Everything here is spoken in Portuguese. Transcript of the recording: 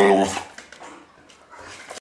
Euro.